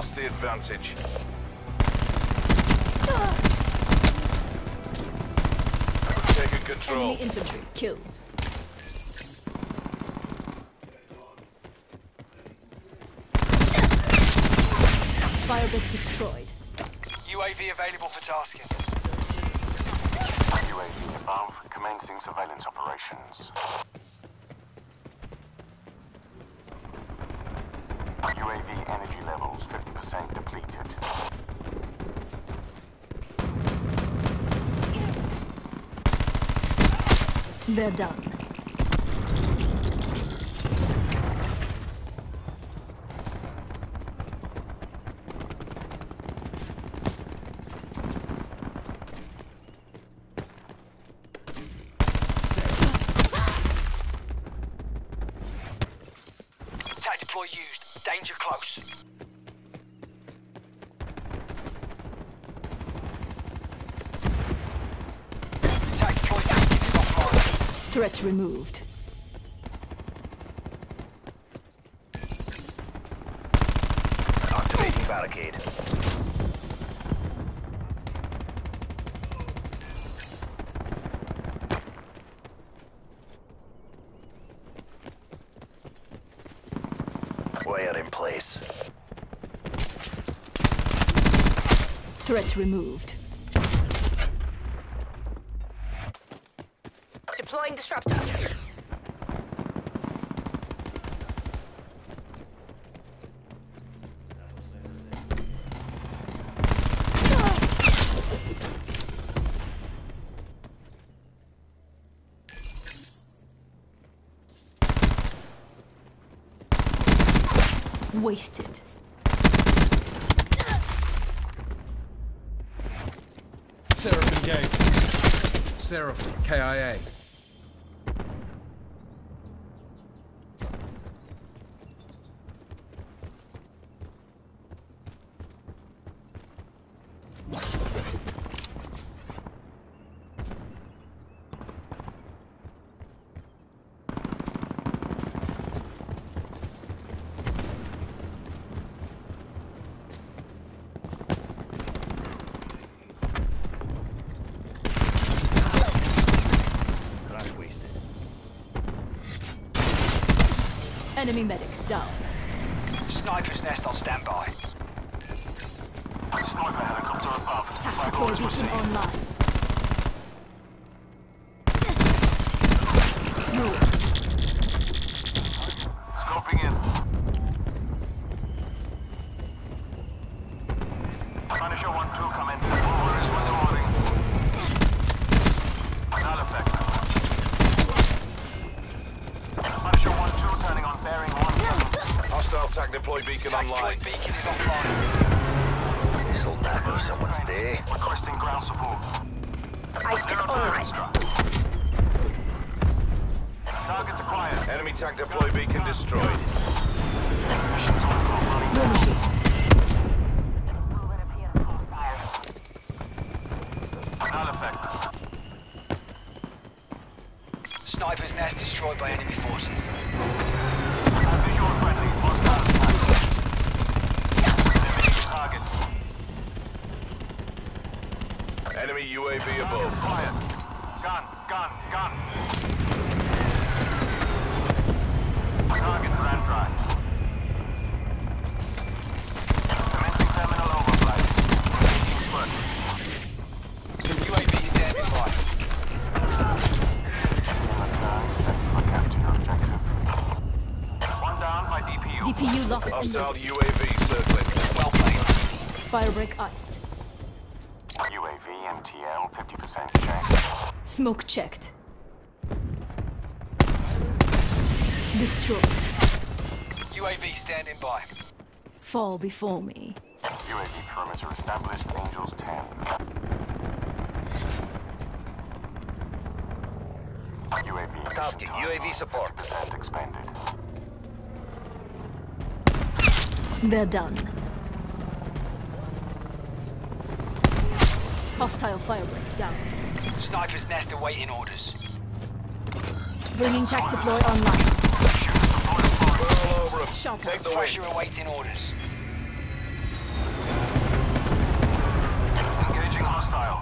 lost the advantage. Taking control. Enemy infantry killed. Firebreak destroyed. UAV available for tasking. UAV above, commencing surveillance operations. UAV energy levels 50% depleted. They're done. Attack deploy used. Danger close. Attack deploy active is offline. Threat removed. Activating barricade. Wire in place. Threat removed. Disruptor. Wasted. Seraph engaged. Seraph, KIA. Enemy medic down. Sniper's nest on standby. Sniper helicopter above. Tactical beacon received. online. Move. Scoping in. Punisher 1-2 commencing. Over is when the warning. Null effect. Punisher 1-2 turning on bearing 1 Hostile tag deploy beacon Attack deploy online. beacon is offline. This'll knacker someone's day. Requesting ground support. I stick online. Targets acquired. Enemy tag deploy beacon destroyed. Missions on. War machine. Null effect. Sniper's nest destroyed by enemy forces. Visual friendlies. Hostile attack. Eliminate target. Enemy UAV above. Quiet. Guns, guns, guns. Targets ran dry. Commencing terminal overflight. Engaging squirters. Some UAV standing by. In return, sensors are capturing your objective. One down by DPU. DPU locked and Hostile. UAV circling. Well played. Firebreak iced. UAV MTL 50% check. Smoke checked. Destroyed. UAV standing by. Fall before me. UAV perimeter established. Angels 10. UAV Tasking, UAV support. 50% expended. They're done. Hostile firebreak down. Sniper's nest awaiting orders. Bringing tac deploy online. Roll over. Shot Take the Pressure awaiting orders. Engaging hostile.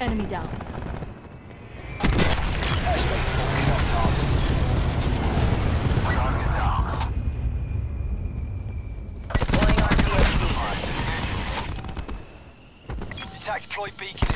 Enemy down. Deployed beacon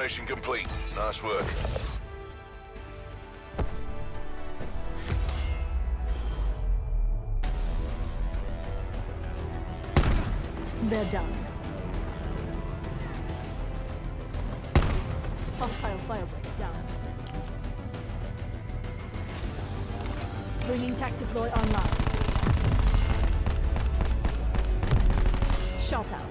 Operation complete. Nice work. They're done. Hostile firebreak down. Bringing tac deploy online. Shot out.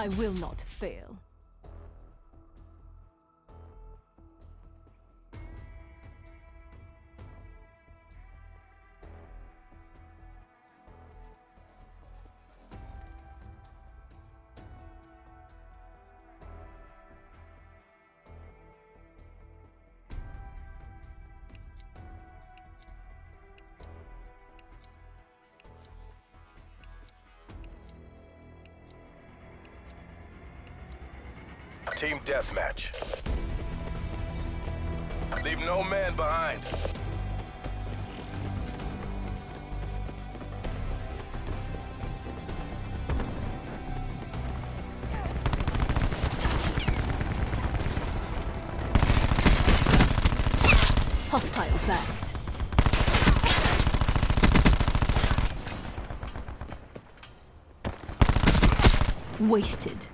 I will not fail. Team deathmatch. Leave no man behind. Hostile backed. Wasted.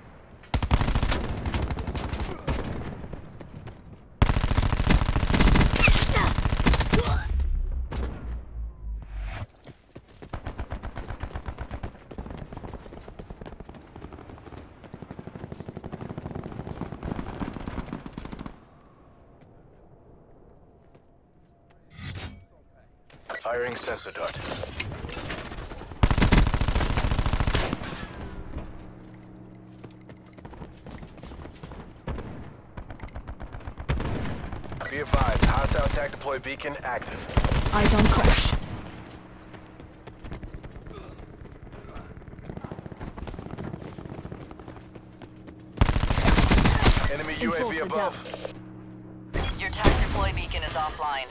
Sensor dart. Be advised, hostile attack deploy beacon active. Eyes on crash. Enemy UAV Enforcer above. Your tac deploy beacon is offline.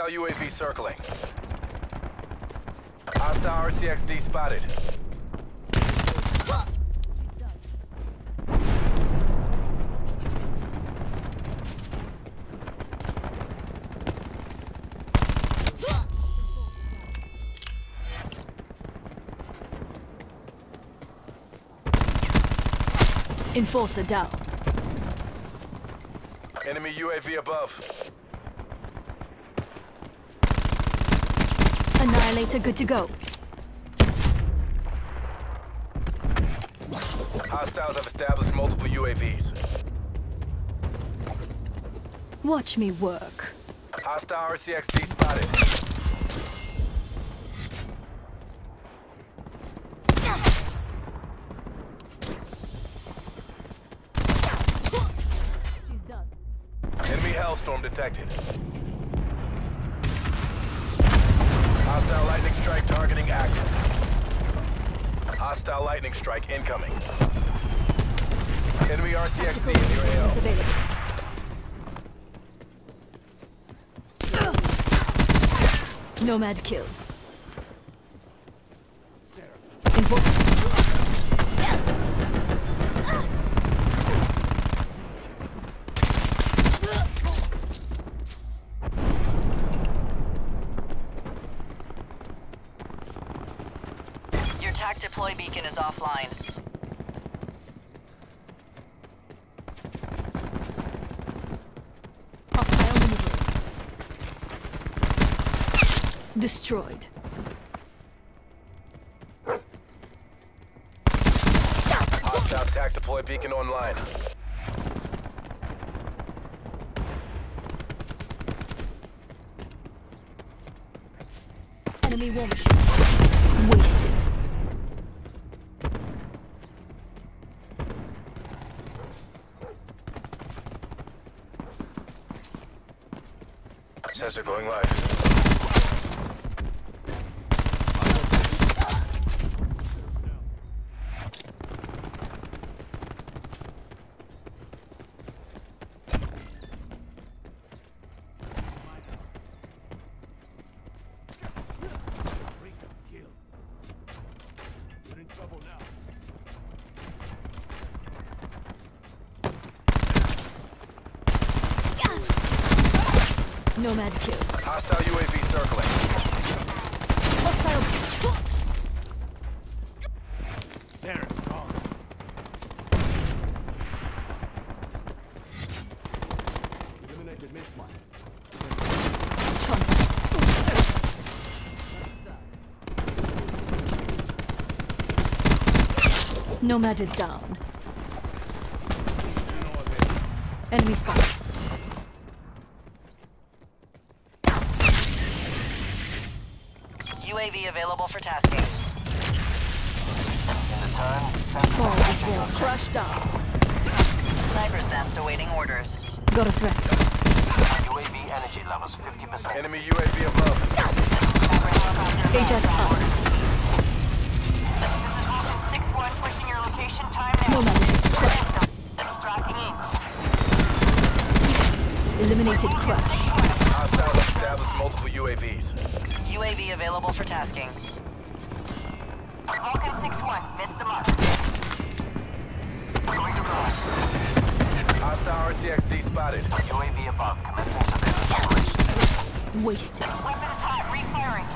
Hostile UAV circling. Hostile RCXD spotted. Enforcer down. Enemy UAV above. Annihilator good to go. Hostiles have established multiple UAVs. Watch me work. Hostile RCXD spotted. She's done. Enemy Hellstorm detected. Hostile lightning strike targeting active. Hostile lightning strike incoming. Enemy RCXD in your AO. Available. Nomad kill. Enforcer. Your TAC deploy beacon is offline. Hostile maneuvering. Destroyed. Hostile TAC deploy beacon online. Enemy war machine. Wasted. Sensor going live. Nomad kill. Hostile UAV circling. Hostile. Contact. Nomad is down. Enemy spotted. UAV available for tasking. In the turn, sensors Fall are with capturing war. objective. Crash down. Sniper's nest awaiting orders. Got a threat. UAV energy levels 50%. Enemy UAV above. Ajax oust. This is Vulcan 6-1 pushing your location time now. Nomad. Tracking in. Eliminated Crash. Hostiles have established multiple UAVs. UAV available for tasking. Vulcan 6-1, missed the mark. Going to cross. Hostile RCXD spotted. UAV above, commencing surveillance operations. Wasted. Weapon is hot, refiring.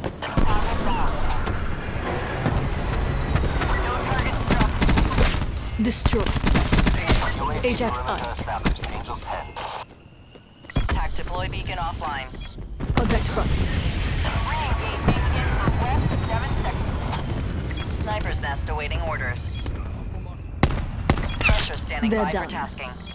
Target down. No target struck. Destroyed. UAV Ajax perimeter oust. established. Angels 10. TAC deploy beacon offline. Re-engaging in for west, 7 seconds. Sniper's nest awaiting orders. Pressure standing They're done. for tasking.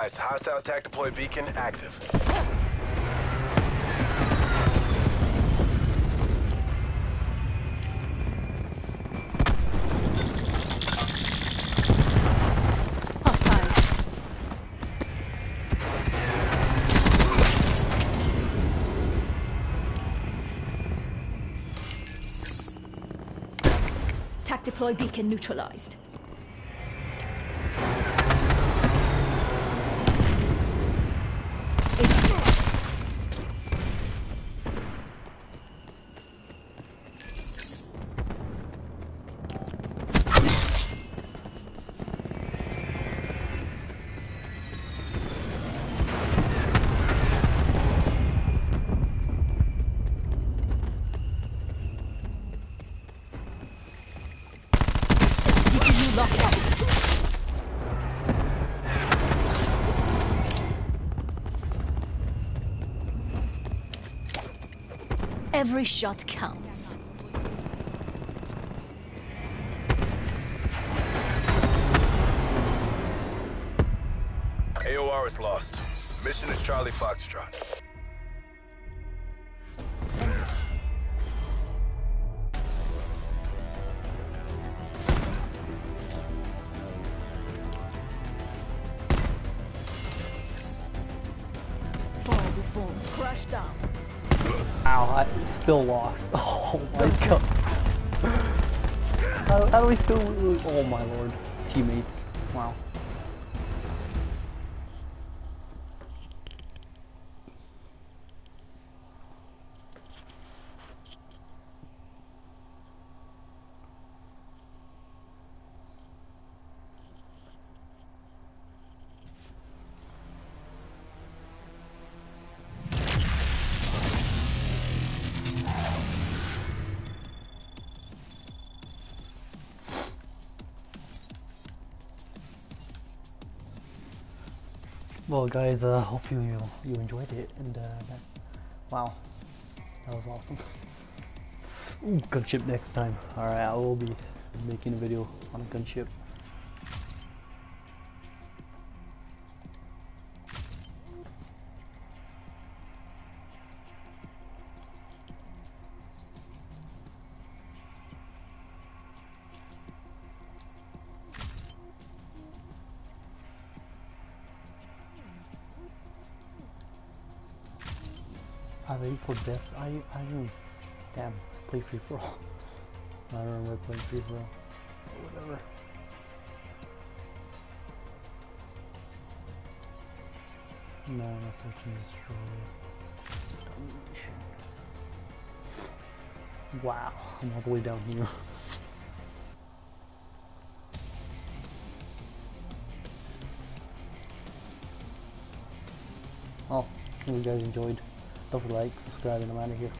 Advised, hostile attack deploy beacon active. Hostiles. Tac deploy beacon neutralized. Every shot counts. AOR is lost. Mission is Charlie Foxtrot. Fall before crash down. Ow, I still lost. Oh my god. How, how do we still lose? Oh my lord. Teammates. Wow. Well, guys, uh, hope you you enjoyed it, and uh, wow, that was awesome. Ooh, gunship next time. All right, I will be making a video on a gunship. I wait for death. I I don't damn play free for all. I don't remember playing free for all. Whatever. No, no search and destroy. Wow, I'm all the way down here. Oh, hope you guys enjoyed. Don't forget to like, subscribe, and I'm out of here.